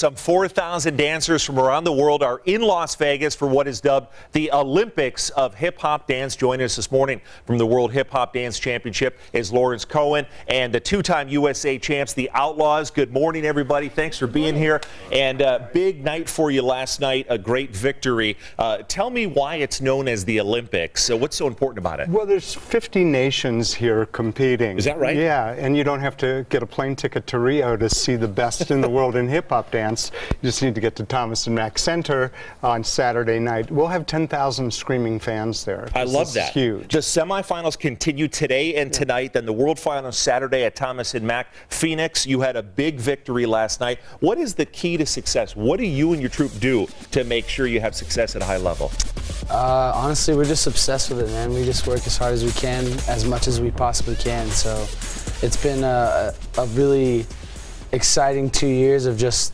Some 4,000 dancers from around the world are in Las Vegas for what is dubbed the Olympics of Hip Hop Dance. Joining us this morning from the World Hip Hop Dance Championship is Lawrence Cohen and the two-time USA champs, the Outlawz. Good morning, everybody. Thanks for being here. And uh, big night for you last night, a great victory. Uh, tell me why it's known as the Olympics. So what's so important about it? Well, there's 50 nations here competing. Is that right? Yeah, and you don't have to get a plane ticket to Rio to see the best in the world in hip hop dance. You just need to get to Thomas and Mack Center on Saturday night. We'll have 10,000 screaming fans there. I love is that. Huge. The semifinals continue today and tonight. Then the World Finals Saturday at Thomas and Mack. Phoenix, you had a big victory last night. What is the key to success? What do you and your troop do to make sure you have success at a high level? Uh, honestly, we're just obsessed with it, man. We just work as hard as we can, as much as we possibly can. So it's been a, a really exciting two years of just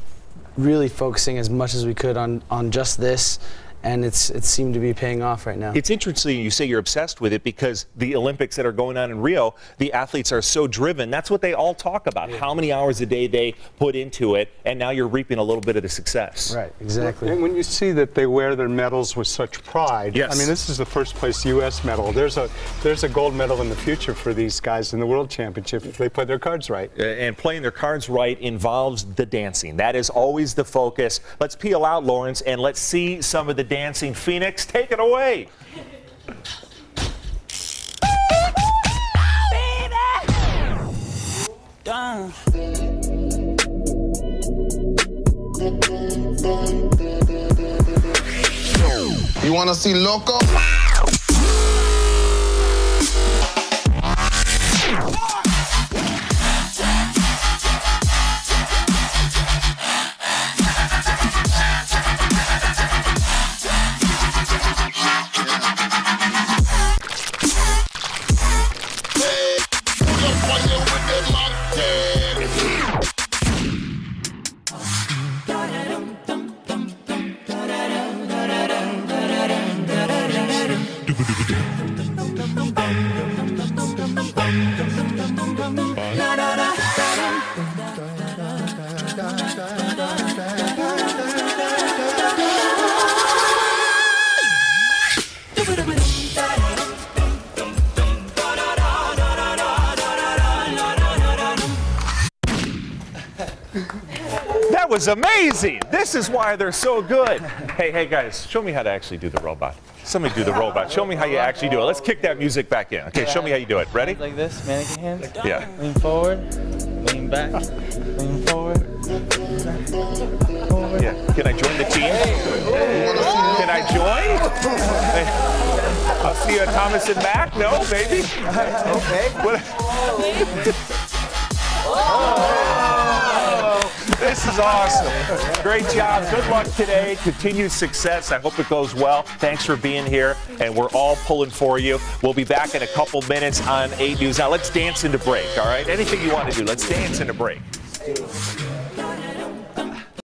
really focusing as much as we could on, on just this. And it's it seemed to be paying off right now. It's interesting you say you're obsessed with it because the Olympics that are going on in Rio, the athletes are so driven. That's what they all talk about, how many hours a day they put into it, and now you're reaping a little bit of the success. right, exactly. And when you see that they wear their medals with such pride, Yes. I mean, this is the first place U.S. medal. There's a there's a gold medal in the future for these guys in the World Championship if they play their cards right. Uh, and playing their cards right involves the dancing. That is always the focus. Let's peel out, Lawrence, and let's see some of the dancing. Phoenix, take it away. You wanna see Loco? Dude. That was amazing. This is why they're so good. Hey, hey, guys, show me how to actually do the robot. Somebody do the robot. Show me how you actually do it. Let's kick that music back in. Okay, show me how you do it. Ready? Like this, mannequin hands. Yeah. Lean forward, lean back, lean forward. forward. Yeah. Can I join the team? Can I join? Hey, I'll see you at Thomas and Mack. No, baby. Okay. What? Oh. This is awesome. Great job. Good luck today. Continued success. I hope it goes well. Thanks for being here, and we're all pulling for you. We'll be back in a couple minutes on 8 News. Now, let's dance into break, all right? Anything you want to do, let's dance into break.